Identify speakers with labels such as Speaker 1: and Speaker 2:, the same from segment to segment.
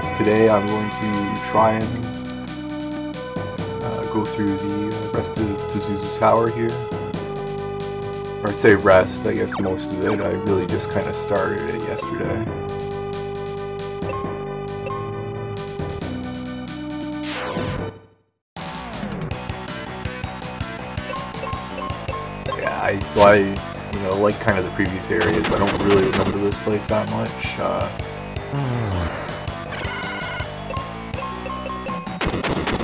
Speaker 1: guess today I'm going to try and uh, go through the uh, rest of Pazuzu's Tower here. Or I say rest, I guess most of it. I really just kind of started it yesterday. Yeah, I, so I, you know, like kind of the previous areas, I don't really remember this place that much. Uh,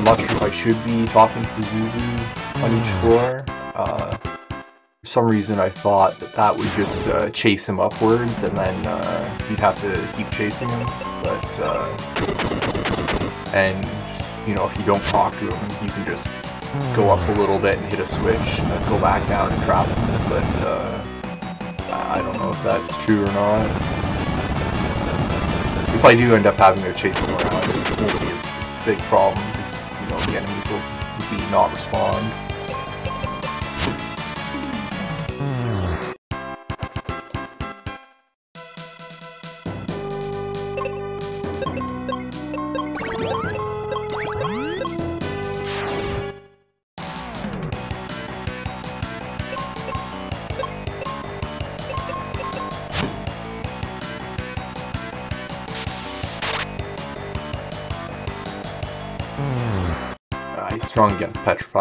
Speaker 1: I'm not sure if I should be talking to Pazuzu on each floor. Uh, for some reason, I thought that that would just uh, chase him upwards, and then uh, he'd have to keep chasing him. But uh, and you know, if you don't talk to him, you can just go up a little bit and hit a switch, and then go back down and trap him. But uh, I don't know if that's true or not. If I do end up having to chase him around, it won't be a big problem because you know the enemies will be not respond.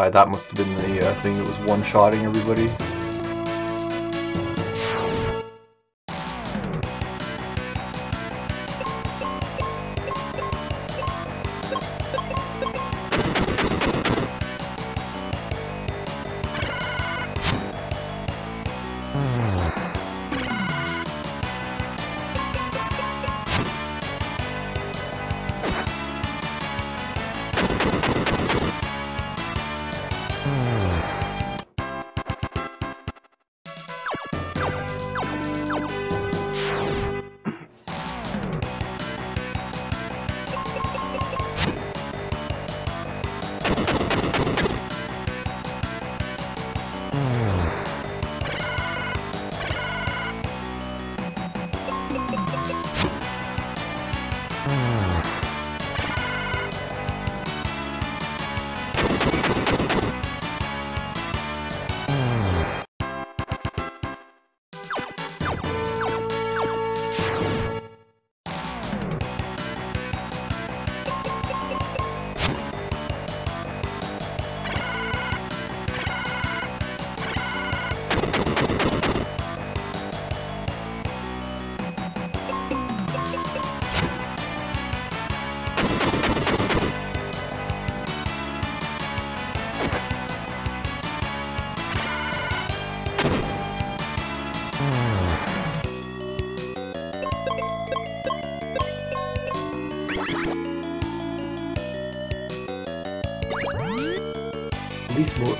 Speaker 1: That must have been the uh, thing that was one-shotting everybody.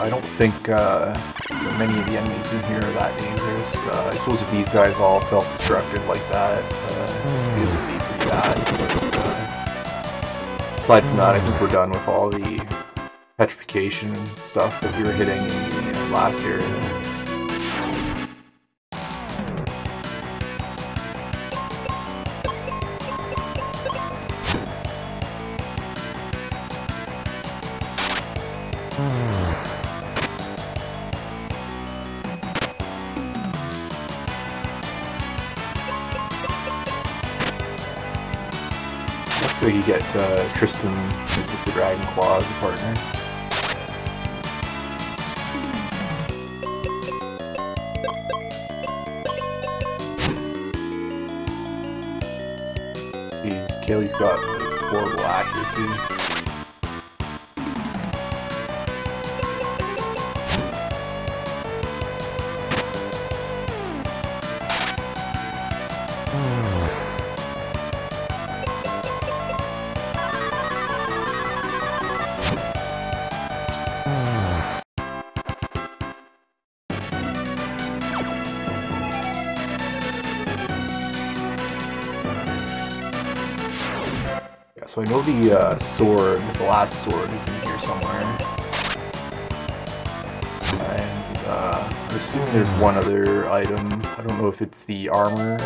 Speaker 1: I don't think uh, many of the enemies in here are that dangerous. Uh, I suppose if these guys all self-destructed like that, uh, it would be pretty bad. But, uh, aside from that, I think we're done with all the petrification stuff that we were hitting in the uh, last area. Where you get uh, Tristam with the Dragon Claw as a partner. He's Kaeli's got horrible accuracy. Yeah, sword, the last sword, is in here somewhere. And uh, I'm assuming there's one other item. I don't know if it's the armor.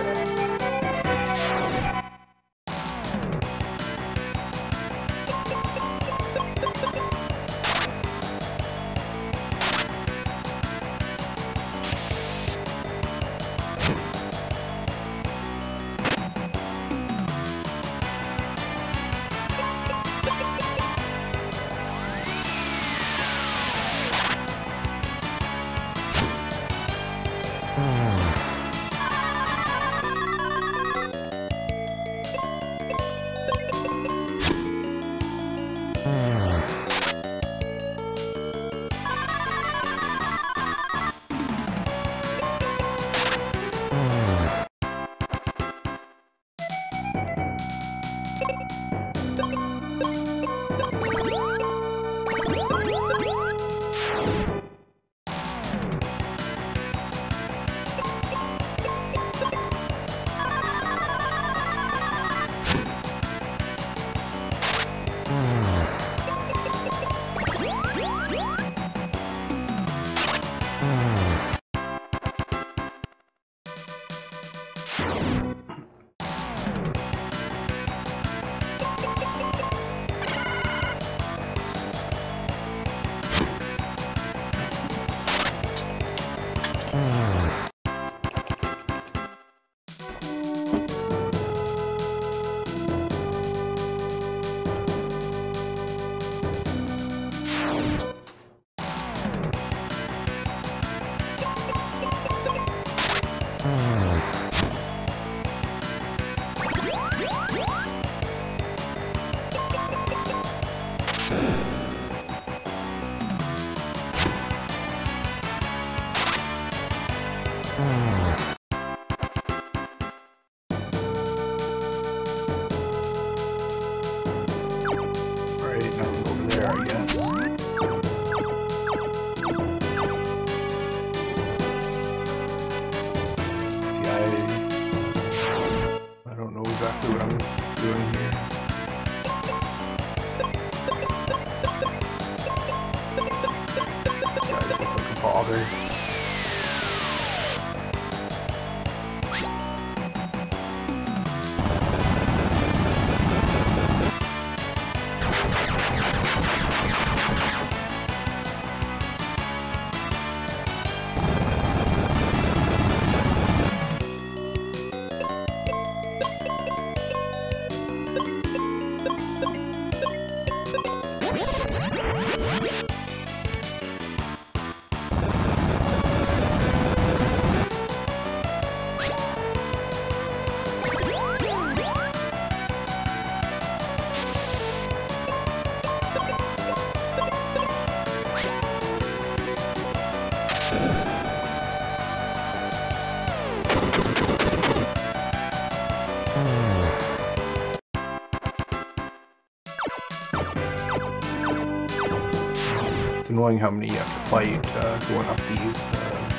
Speaker 1: Annoying how many you have to fight uh, going up these uh,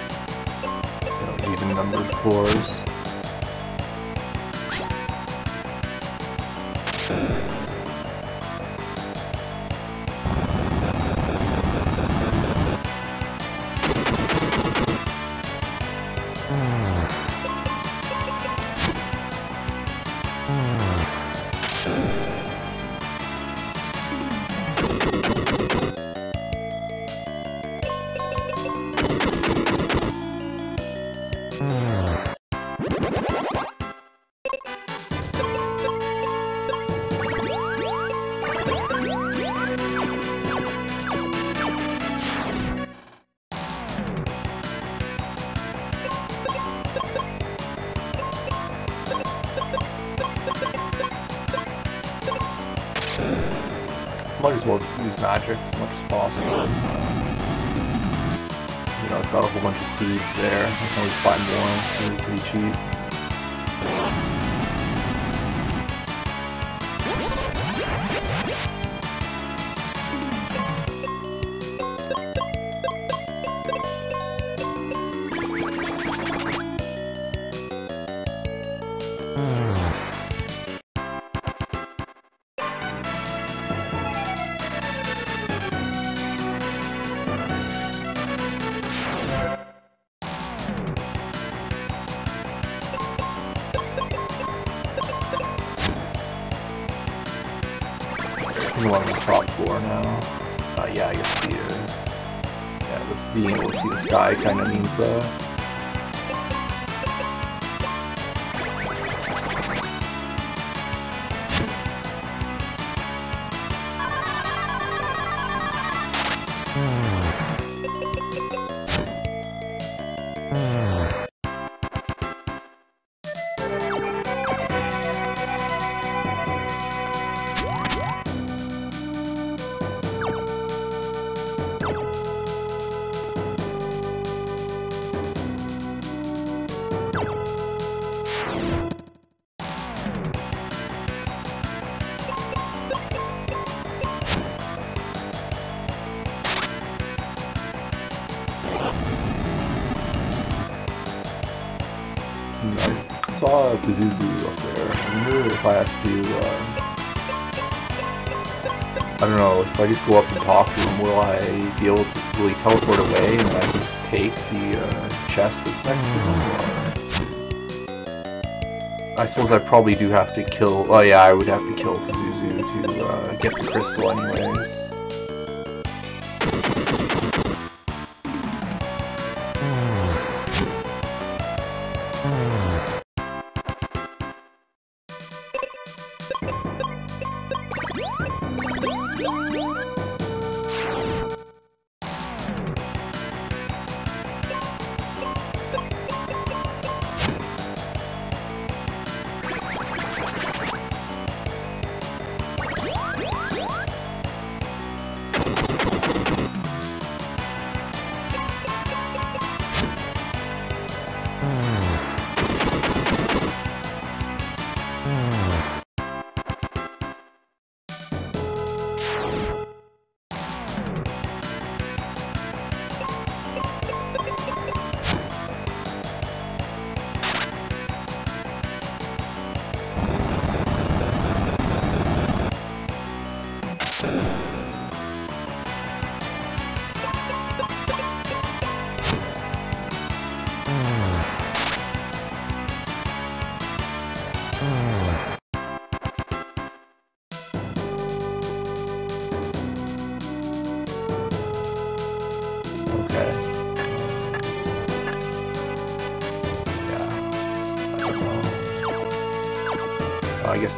Speaker 1: you know, even numbered floors. Seeds there. I can always buy more. Really pretty cheap. I'm on the top floor now. Uh, yeah, I guess the, uh, yeah, this being able to see the sky kind of means that. I just go up and talk to him, will I be able to, he teleport away and I can just take the uh, chest that's next to him? I suppose I probably do have to kill, oh yeah, I would have to kill Pazuzu to uh, get the crystal anyways.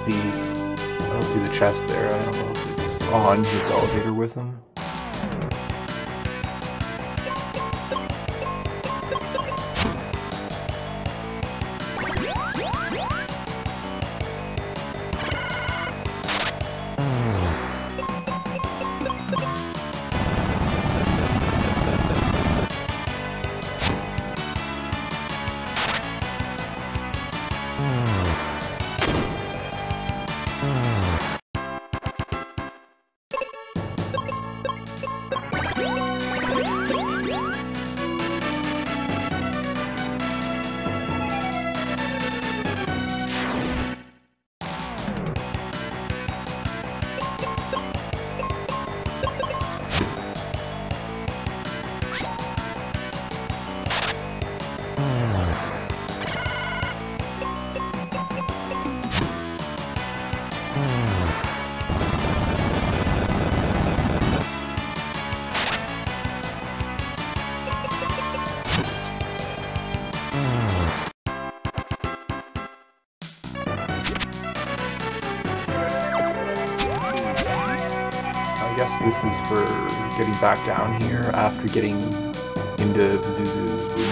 Speaker 1: The I don't see the chest there. I don't know if it's on his elevator with him. Guess this is for getting back down here after getting into Pazuzu's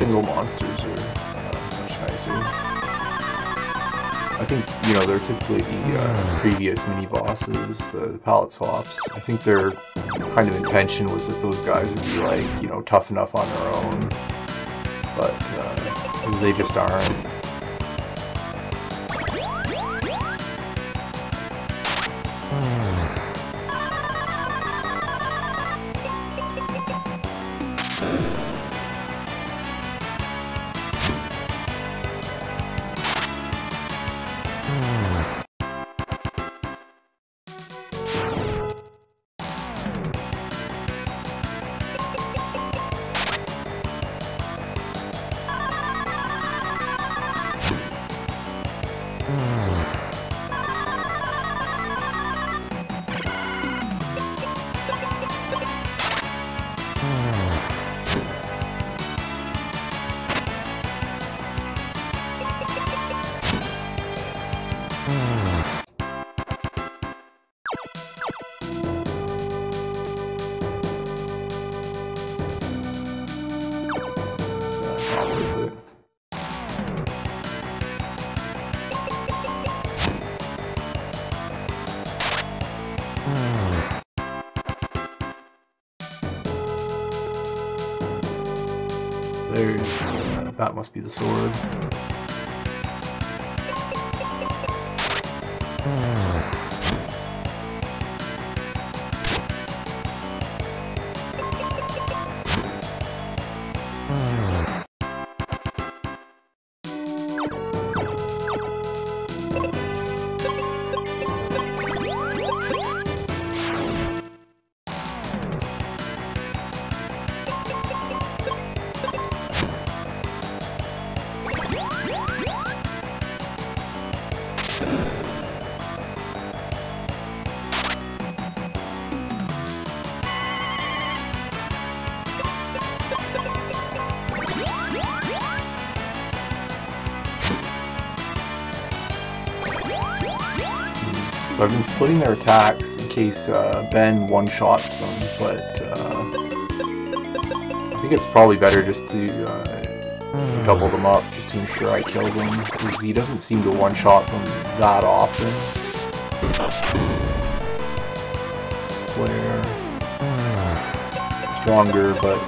Speaker 1: single monsters are uh, much nicer. I think, you know, they're typically the uh, previous mini bosses, the, the palette swaps. I think their kind of intention was that those guys would be like, you know, tough enough on their own. But uh, they just aren't. Must splitting their attacks in case uh, Ben one-shots them, but uh, I think it's probably better just to uh, double them up just to ensure I kill them, because he doesn't seem to one-shot them that often. Flare. stronger, but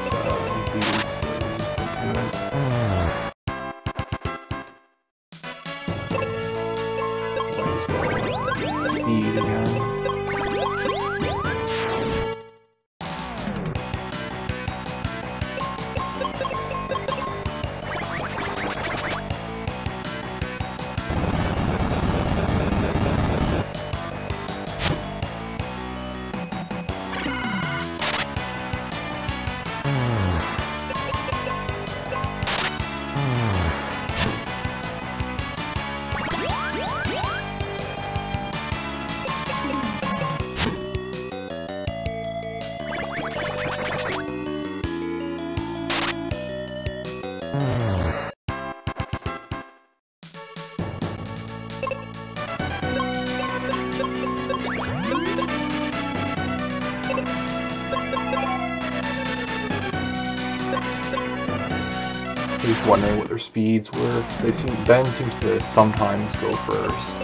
Speaker 1: wondering what their speeds were. They seem Ben seems to sometimes go first,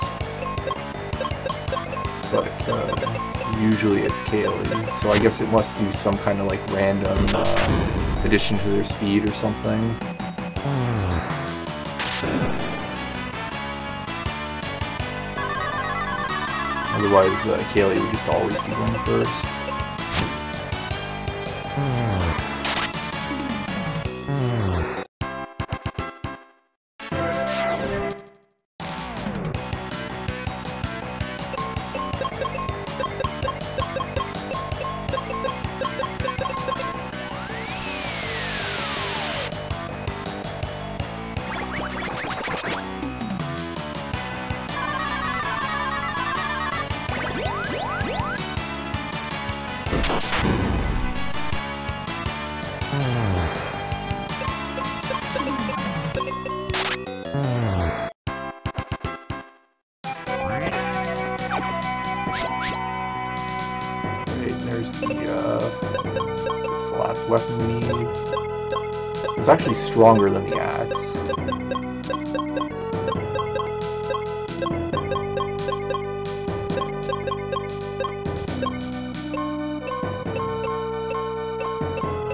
Speaker 1: but uh, usually it's Kaeli. So I guess it must do some kind of like random uh, addition to their speed or something. Otherwise, uh, Kaeli would just always be going first. Stronger than the axe.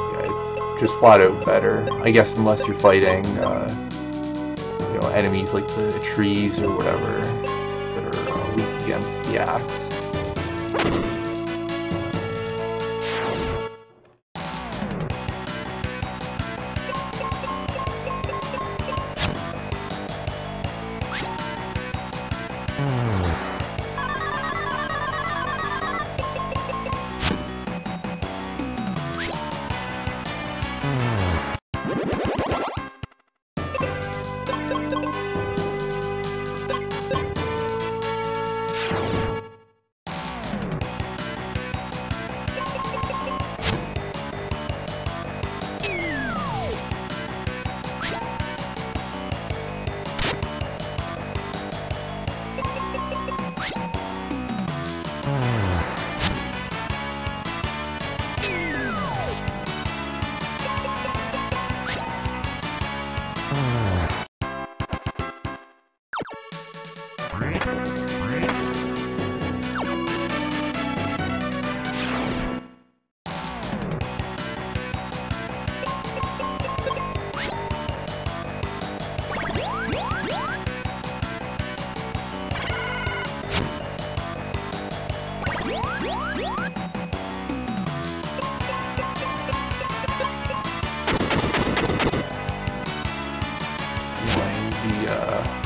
Speaker 1: Yeah, it's just flat out better. I guess unless you're fighting, uh, you know, enemies like the trees or whatever that are uh, weak against the axe.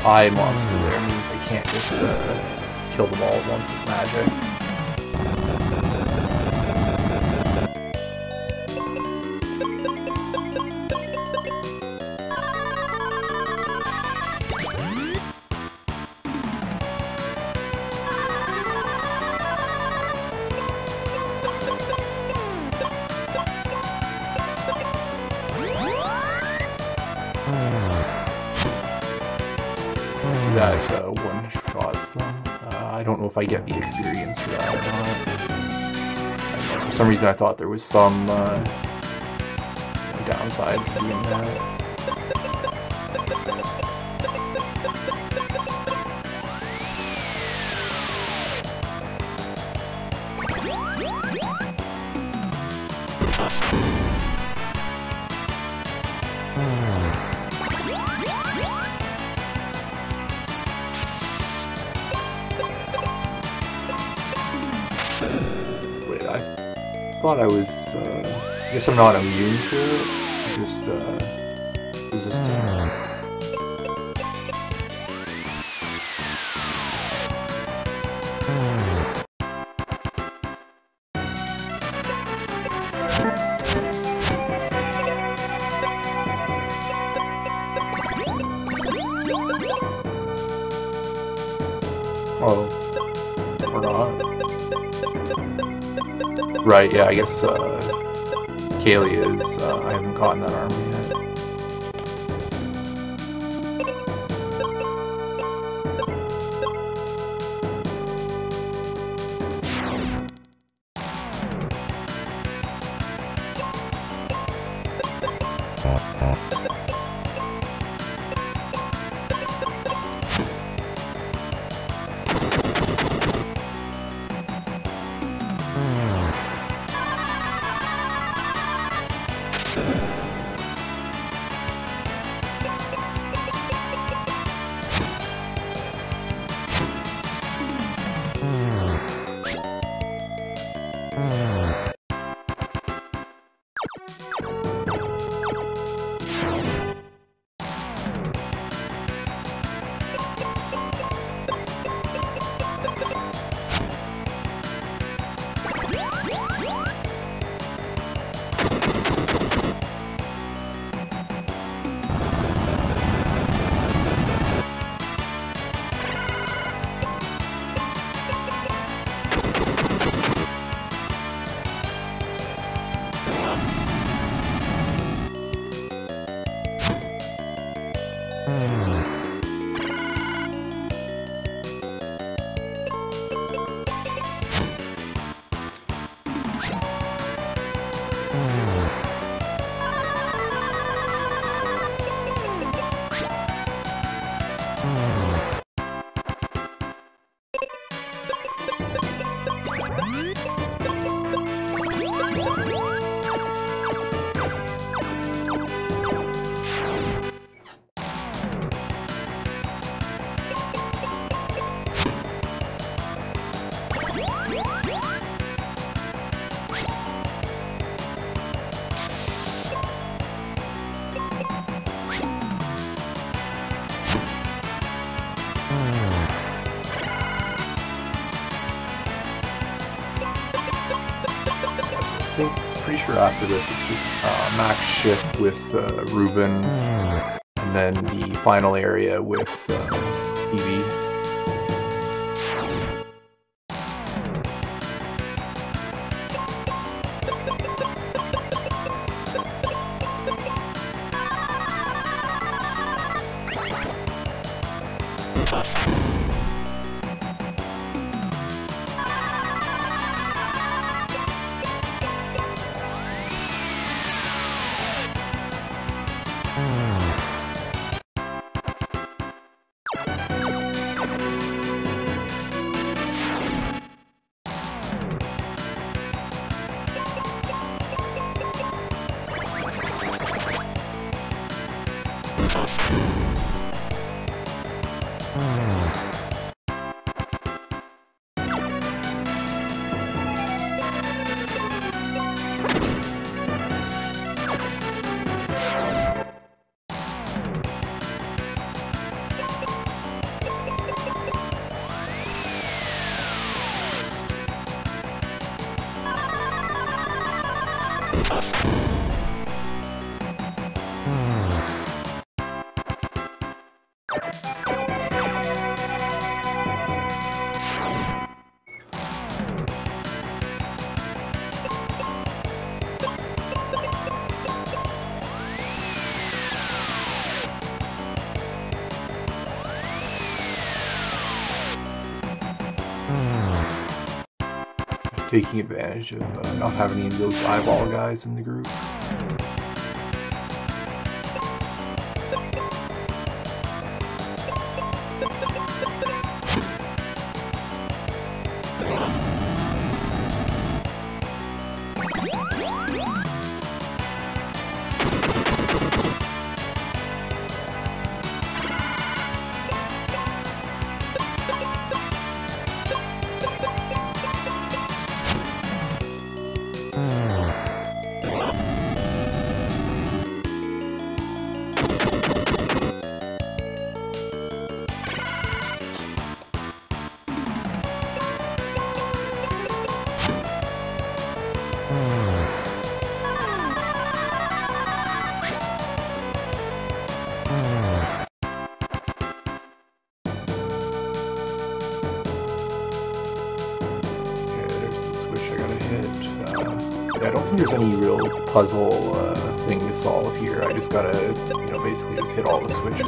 Speaker 1: Eye monster there means I can't just uh, kill them all at once with magic. Some reason, I thought there was some uh, downside to doing that. Thought I was, uh, I guess I'm not immune to it, just, uh, resistant. Right, yeah, I guess, uh, Kaeli is, uh, I haven't gotten that armor shift with uh, Reuben, and then the final area with uh, Evie. Oh. Taking advantage of uh, not having any of those eyeball guys in uh, thing to solve here. I just gotta, you know, basically just hit all the switches.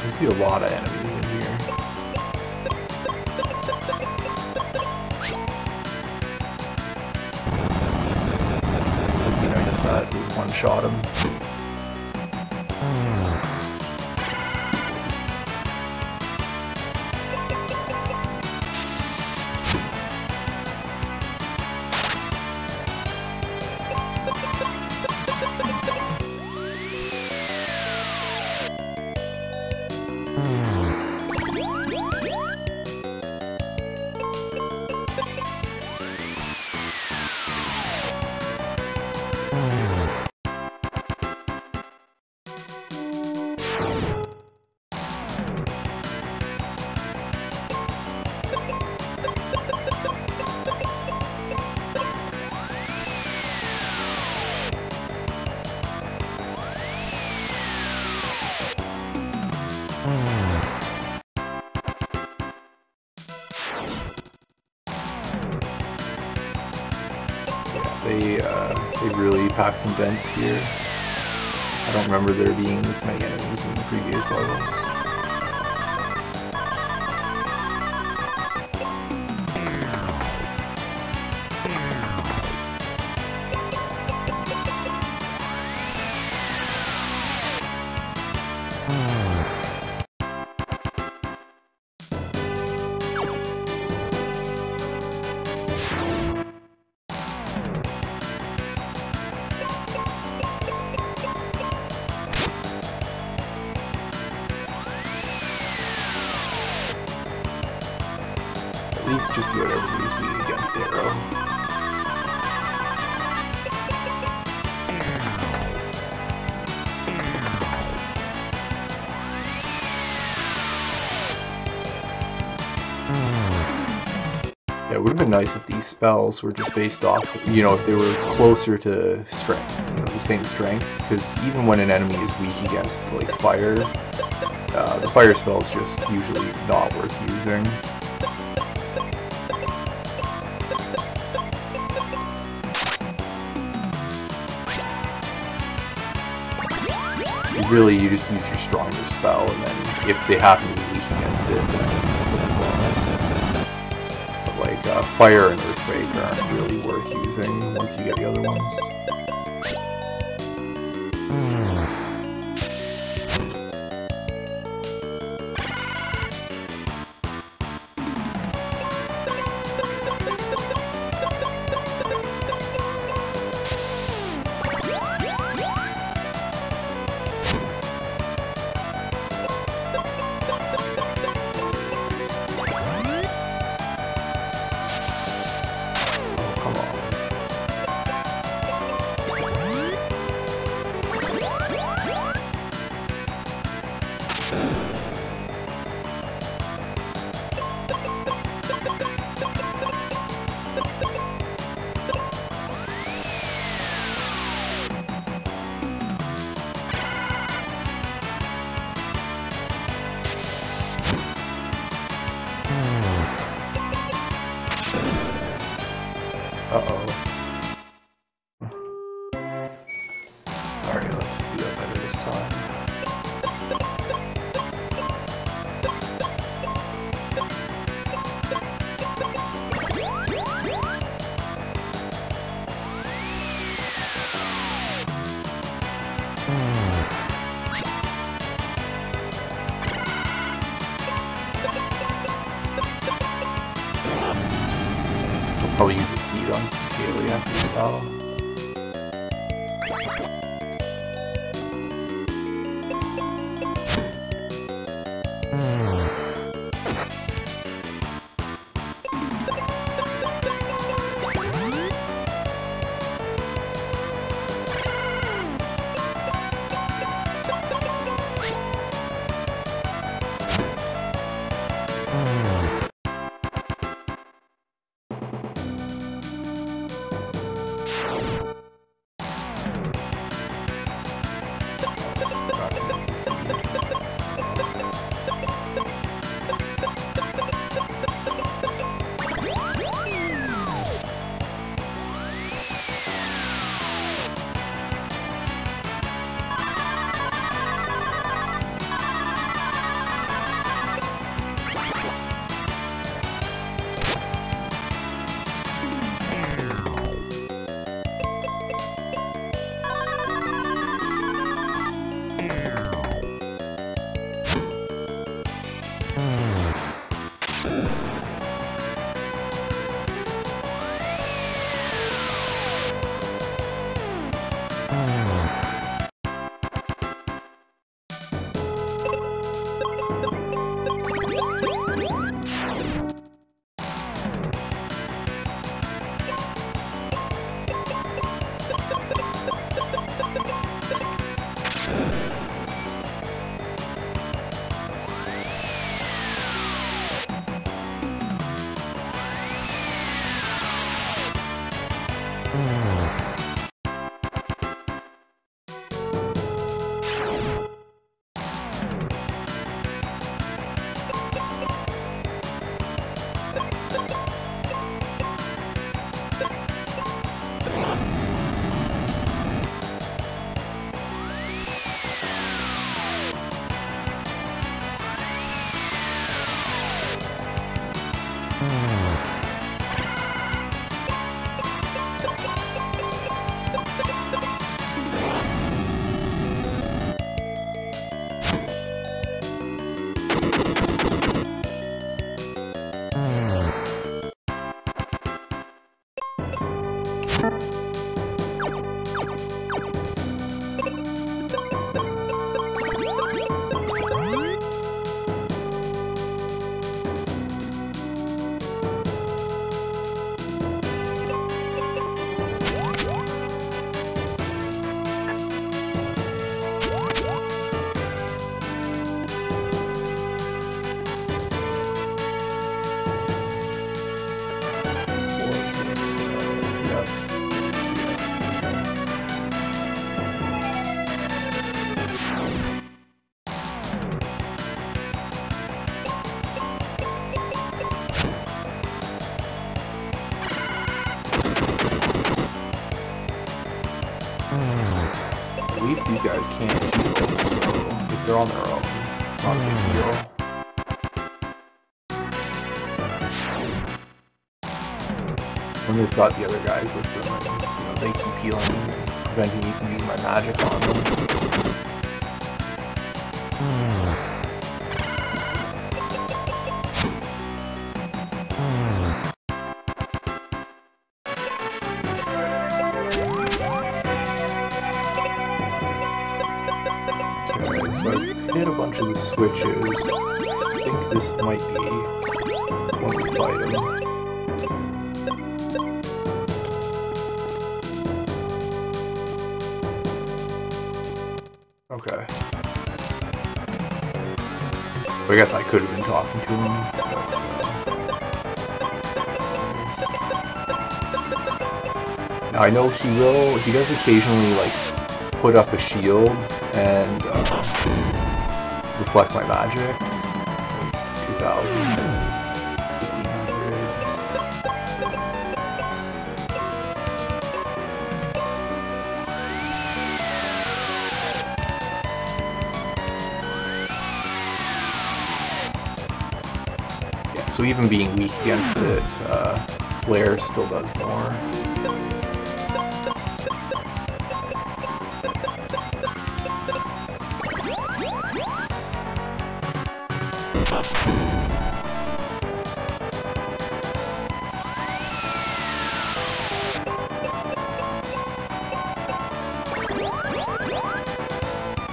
Speaker 1: There's be a lot of enemies in here. It'd be nice if that one-shot him. Dense here. I don't remember there being this many enemies in the previous levels. Nice if these spells were just based off, you know, if they were closer to strength, you know, the same strength, because even when an enemy is weak against, like, fire, uh, the fire spell is just usually not worth using. Really, you just use your strongest spell, and then if they happen to be weak against it, then it's a bonus like uh, Fire and Earthquake aren't really worth using once you get the other ones. Got the other guys with them, and, you know, they keep healing, me, preventing me from using my magic on them. Switches. I think this might be one of the him. I guess I could have been talking to him. Now I know he will, he does occasionally like put up a shield and uh, reflect my magic. 2000. Even being weak against it, uh, Flare still does more.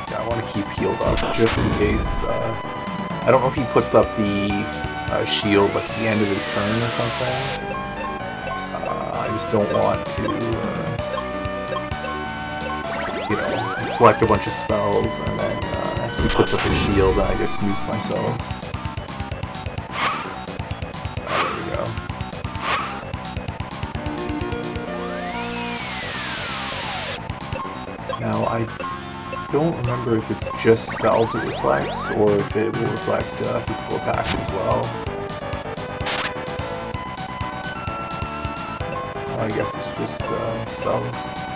Speaker 1: Yeah, I want to keep healed up just in case. Uh, I don't know if he puts up the uh, shield like at the end of his turn or something. Uh, I just don't want to, uh, you know, select a bunch of spells and then uh, he puts up his shield and I just nuke myself. Remember if it's just spells it reflects or if it will reflect uh, physical attacks as well. I guess it's just uh, spells.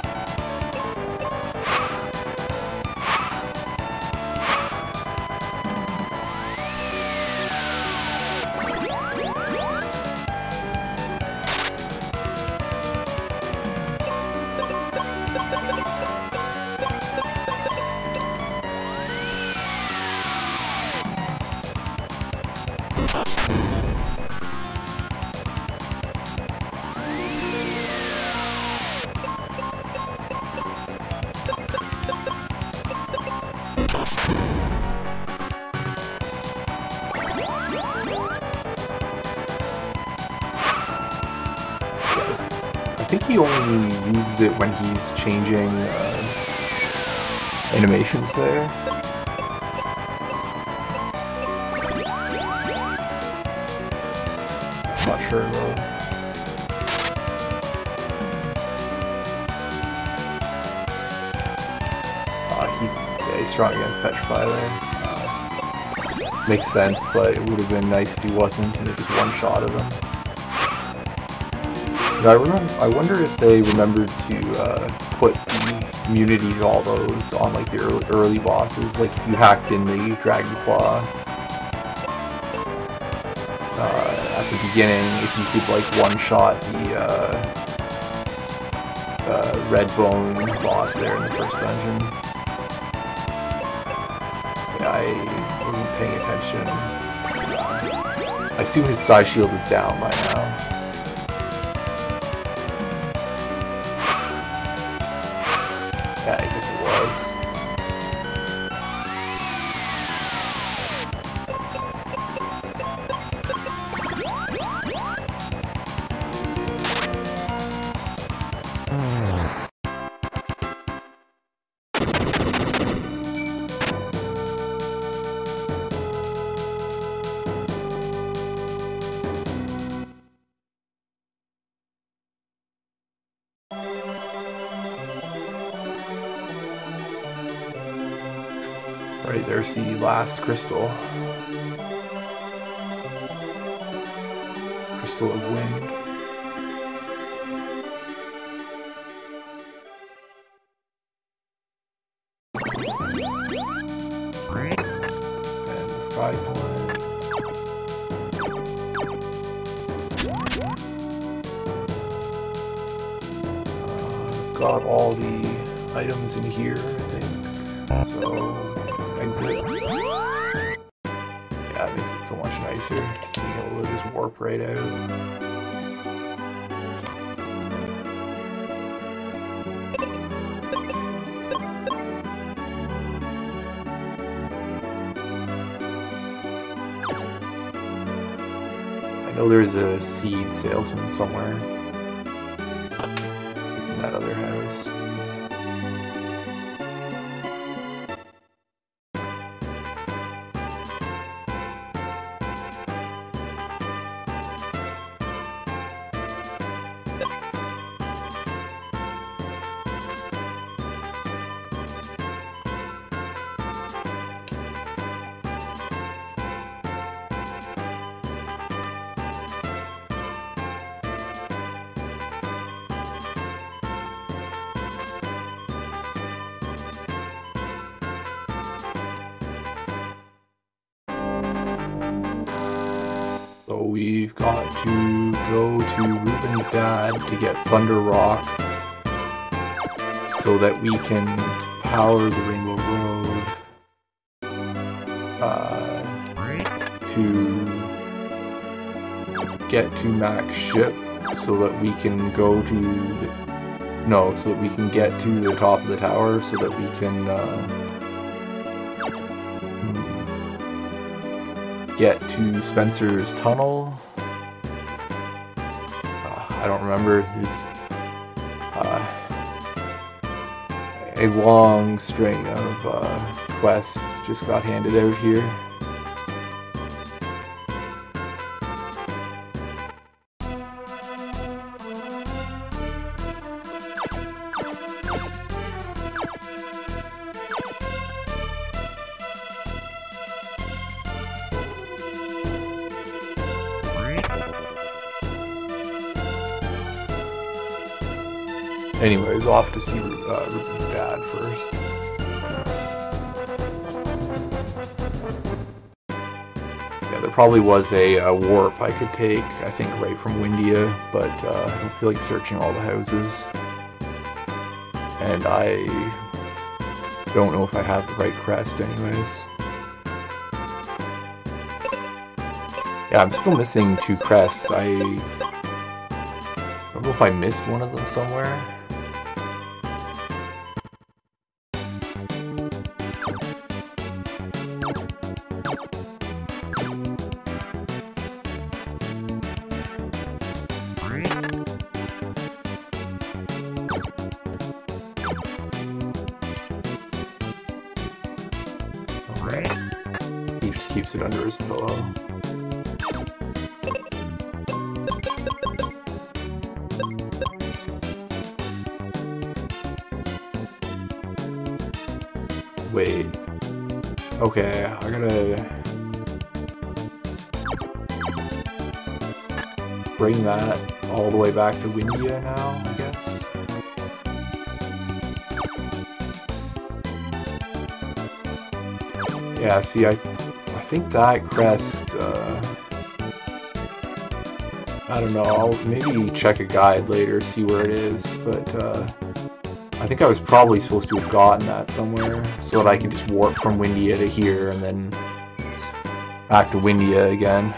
Speaker 1: Uh, makes sense, but it would have been nice if he wasn't and it was one shot of him. I remember. I wonder if they remembered to uh, put the immunity those on like the early, early bosses. Like if you hacked in the Dragon Claw uh, at the beginning, if you could like one shot the uh, uh, Red Bone boss there in the first dungeon. I wasn't paying attention. I assume his side shield is down by now. last crystal. Crystal of Wind. And the Sky Uh, got all the items in here. Just out. know there's a seed salesman somewhere. We've got to go to Reuben's dad to get Thunder Rock so that we can power the Rainbow Road uh, to get to Mac's ship so that we can go to the no, so that we can get to the top of the tower so that we can uh, get to Spencer's tunnel. Uh, I don't remember. There's uh, a long string of uh, quests just got handed out here. Probably was a, a, warp I could take, I think right from Windia, but uh, I don't feel like searching all the houses. And I don't know if I have the right crest anyways. Yeah, I'm still missing two crests. I don't know if I missed one of them somewhere. Keeps it under his pillow. Wait. Okay, I gotta... Bring that all the way back to Windia now, Yeah, see, I think that crest, uh, I don't know, I'll maybe check a guide later, see where it is, but uh, I think I was probably supposed to have gotten that somewhere so that I can just warp from Windia to here and then back to Windia again.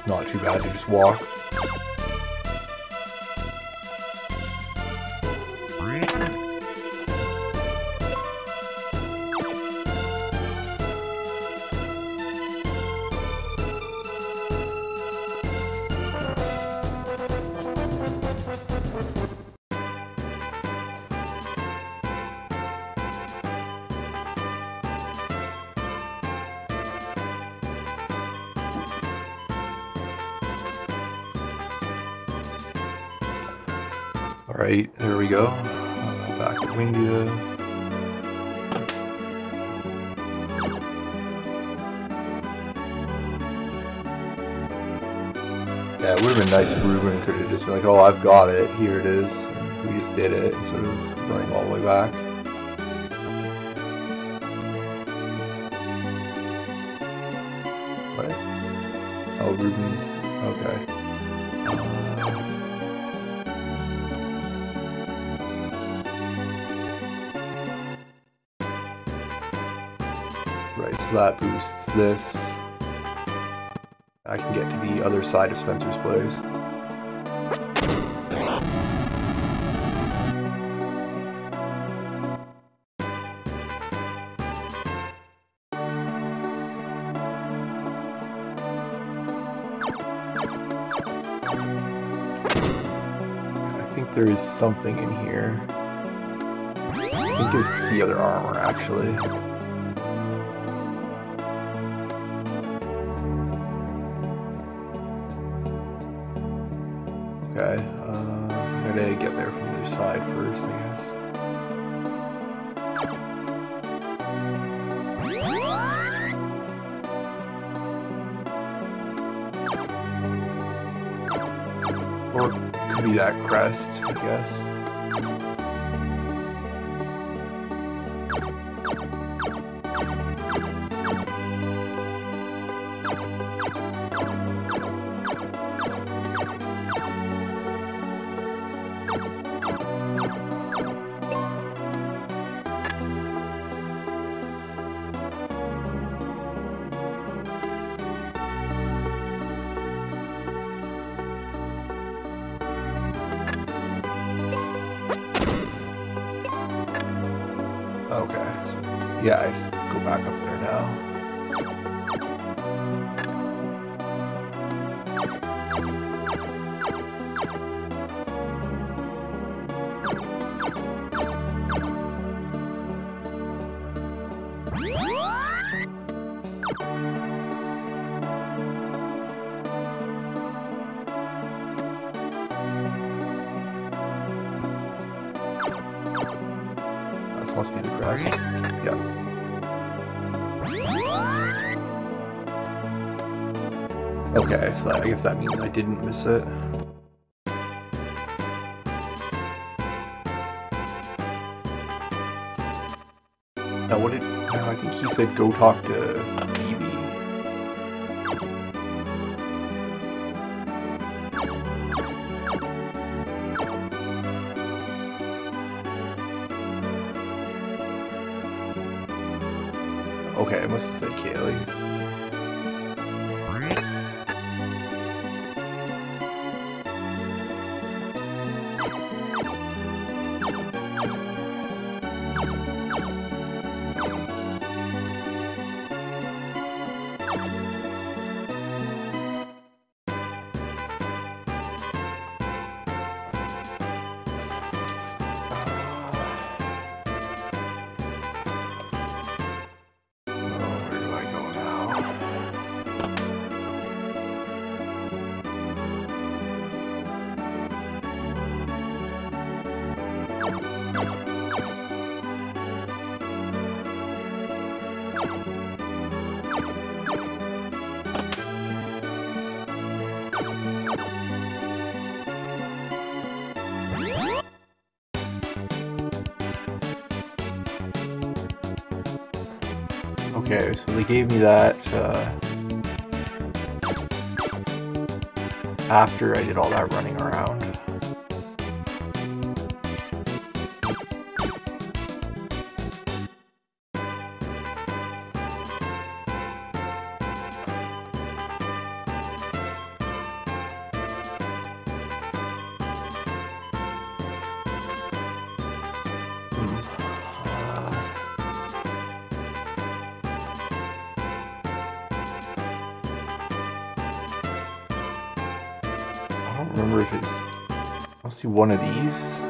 Speaker 1: It's not too bad to just walk. Yeah, it would have been nice if Reuben could have just been like, oh, I've got it, here it is. And we just did it instead of running all the way back. What? Oh, Reuben. Okay. Right, so that boosts this. I can get to the other side of Spencer's place. I think there is something in here. I think it's the other armor, actually. Crest, I guess. Go back up there now. Okay, so I guess that means I didn't miss it. Now what did... I think he said go talk to Phoebe. Okay, I must have said Kaeli. Okay, so they gave me that uh, after I did all that running around. One of these.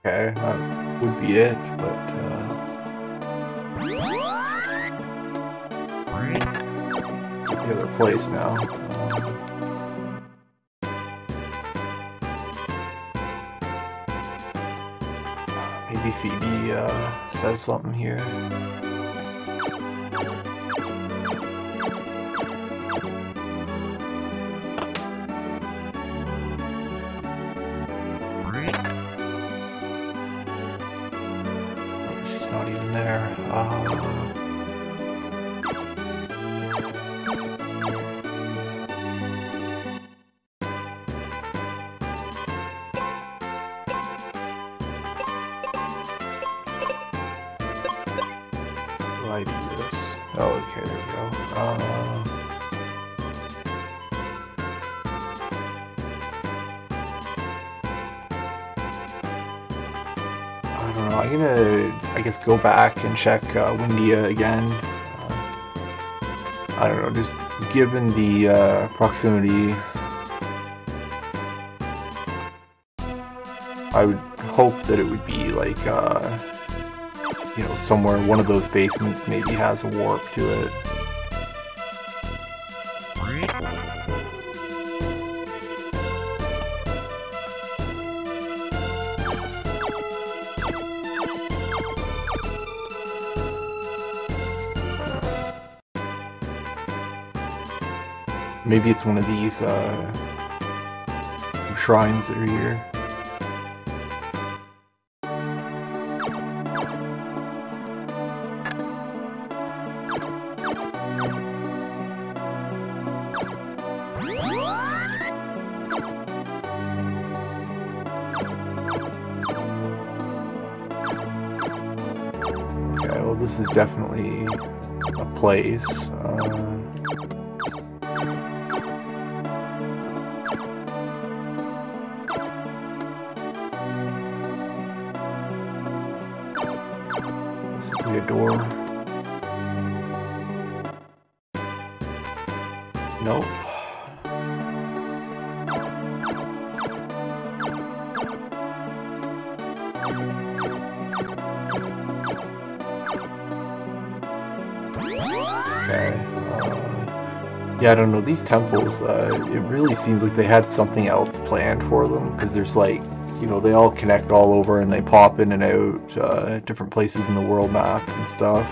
Speaker 1: Okay, that would be it, but. Uh... the other place now. maybe Phoebe uh, says something here. Go back and check uh, Windia again. Uh, I don't know, just given the uh, proximity, I would hope that it would be like, uh, you know, somewhere one of those basements maybe has a warp to it. Maybe it's one of these uh, shrines that are here. Okay, well this is definitely a place. Uh, yeah, I don't know. These temples, uh, it really seems like they had something else planned for them because there's like you know, they all connect all over and they pop in and out uh, different places in the world map and stuff.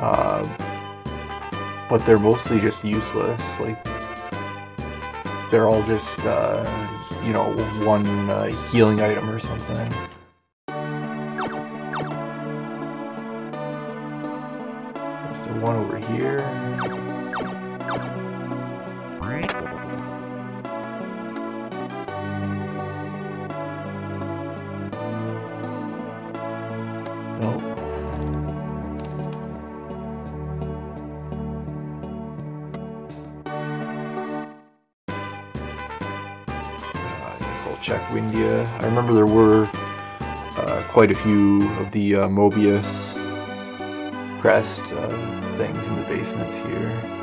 Speaker 1: Uh, but they're mostly just useless. Like, they're all just, uh, you know, one uh, healing item or something. Windia. I remember there were uh, quite a few of the uh, Mobius crest uh, things in the basements here.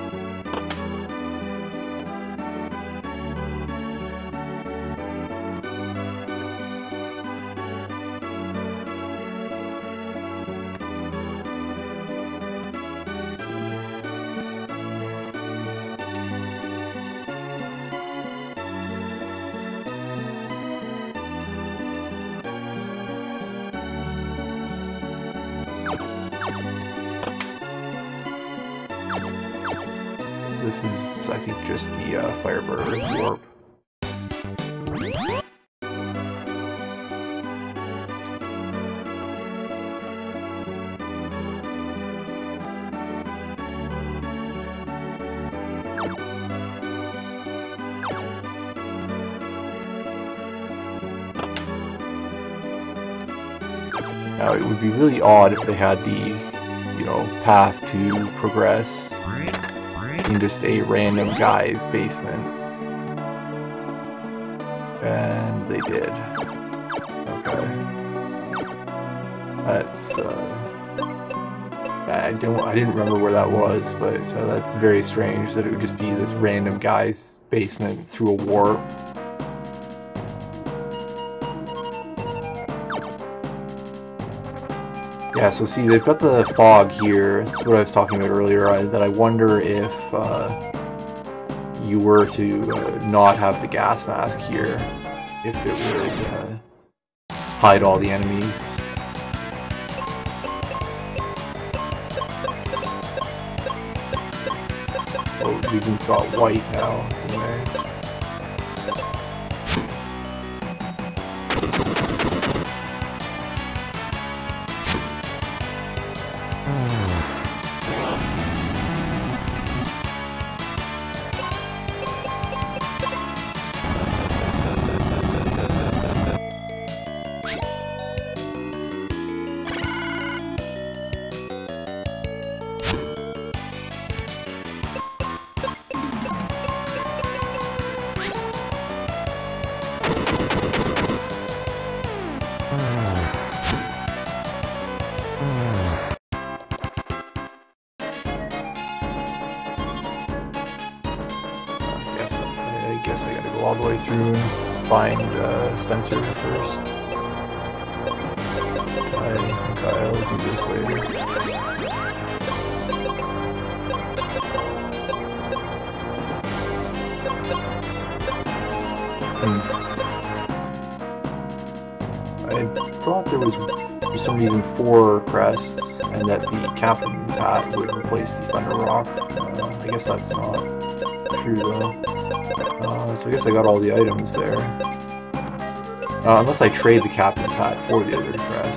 Speaker 1: Would be really odd if they had the you know, path to progress in just a random guy's basement. And they did. Okay. That's, uh... I don't. I didn't remember where that was, but uh, that's very strange that it would just be this random guy's basement through a warp. Yeah, so see, they've got the fog here. That's what I was talking about earlier. I, that I wonder if uh, you were to uh, not have the gas mask here, if it would uh, hide all the enemies. Oh, Reuben's got white now. Spencer first. I think I'll do this later. Hmm. I thought there was for some reason four crests and that the captain's hat would replace the Thunder Rock. Uh, I guess that's not true though. Uh, so I guess I got all the items there. Uh, unless I trade the captain's hat for the other crest.